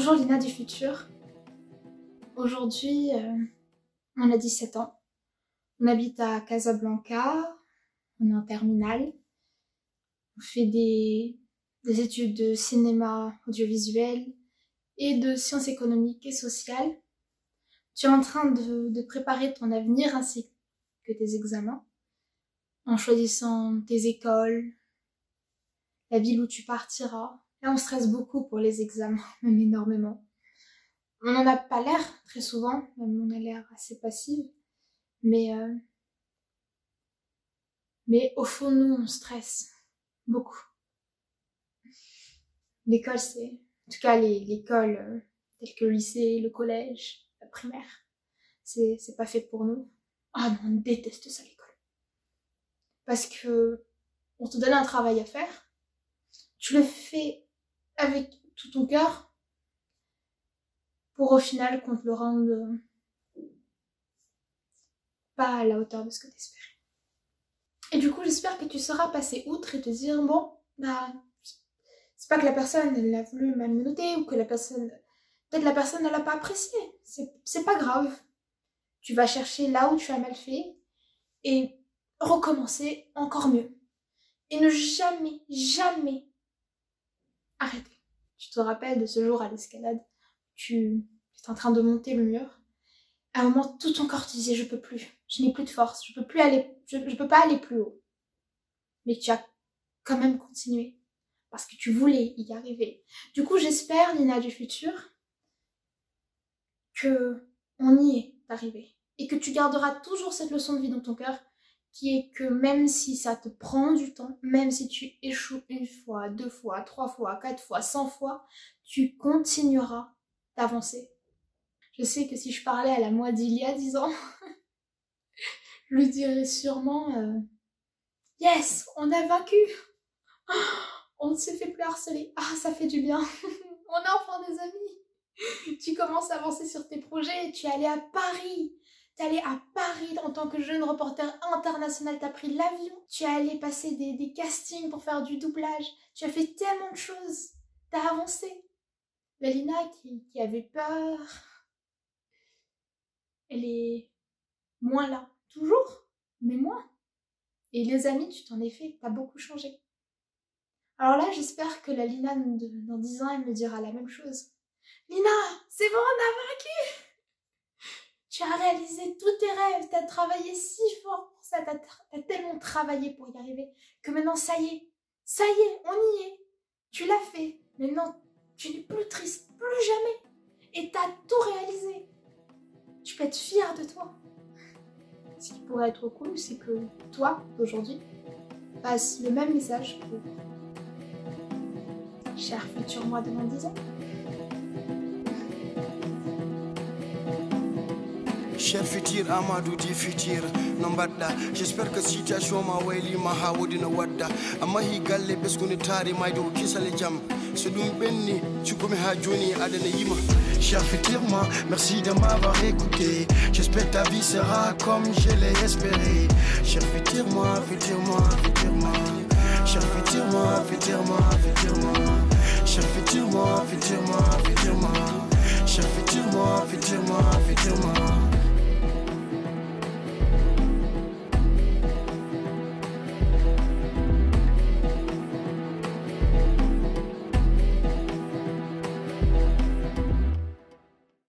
Bonjour Lina du futur. Aujourd'hui, euh, on a 17 ans. On habite à Casablanca. On est en terminale. On fait des, des études de cinéma audiovisuel et de sciences économiques et sociales. Tu es en train de préparer ton avenir ainsi que tes examens en choisissant tes écoles, la ville où tu partiras. Là, on stresse beaucoup pour les examens, même énormément. On n'en a pas l'air très souvent, même on a l'air assez passive, mais euh, au fond nous on stresse beaucoup. L'école c'est, en tout cas l'école euh, telle que le lycée, le collège, la primaire, c'est c'est pas fait pour nous. Ah non, on déteste ça l'école parce que on te donne un travail à faire, tu le fais avec tout ton cœur pour au final qu'on te le rende euh, pas à la hauteur de ce que t'espérais. Et du coup, j'espère que tu seras passé outre et te dire bon, bah c'est pas que la personne elle a voulu mal me noter ou que la personne peut-être la personne elle a pas apprécié. C'est pas grave. Tu vas chercher là où tu as mal fait et recommencer encore mieux. Et ne jamais, jamais arrêter. Tu te rappelles de ce jour à l'escalade, tu es en train de monter le mur? À un moment, tout ton corps te disait je peux plus, je n'ai plus de force, je peux plus aller, je, je peux pas aller plus haut. Mais tu as quand même continué parce que tu voulais y arriver. Du coup, j'espère, Nina du futur, que on y est arrivé et que tu garderas toujours cette leçon de vie dans ton cœur qui est que même si ça te prend du temps, même si tu échoues une fois, deux fois, trois fois, quatre fois, cent fois, tu continueras d'avancer. Je sais que si je parlais à la moi d'il y a dix ans, je lui dirais sûrement euh, Yes, on a vaincu On ne s'est fait plus harceler. Ah, ça fait du bien. on a enfin des amis. Tu commences à avancer sur tes projets, tu es allé à Paris, T'es allé à Paris en tant que jeune reporter international, t'as pris l'avion, tu es allé passer des, castings pour faire du doublage, tu as fait tellement de choses, t'as avancé. La Lina qui, qui avait peur, elle est moins là, toujours, mais moins. Et les amis, tu t'en es fait, t'as beaucoup changé. Alors là, j'espère que la Lina dans 10 ans, elle me dira la même chose. Lina, c'est bon, on a vaincu tu as réalisé tous tes rêves, tu as travaillé si fort pour ça, tu as, tellement travaillé pour y arriver que maintenant ça y est, ça y est, on y est. Tu l'as fait. Maintenant, tu n'es plus triste, plus jamais. Et tu as tout réalisé. Tu peux être fier de toi. Ce qui pourrait être cool, c'est que toi, aujourd'hui, passe le même message pour cher futur moi de 10 ans. Cher futur amadou di futur. No mbaɗɗa j'espère que situation ma waylima ha wodi no wadda. Amma hi galle ɓesguni taari mayde ko kisale jaam so ɗum ɓenni cukkumi ha joni adana yima. Cher futur moi, merci de m'avoir écouté. J'espère ta vie sera comme je l'ai espéré. Cher futur moi, futur moi, futur moi Cher futur moi, futur moi, futur moi Cher futur moi, futur moi, futur moi Cher futur moi, futur moi, futur moi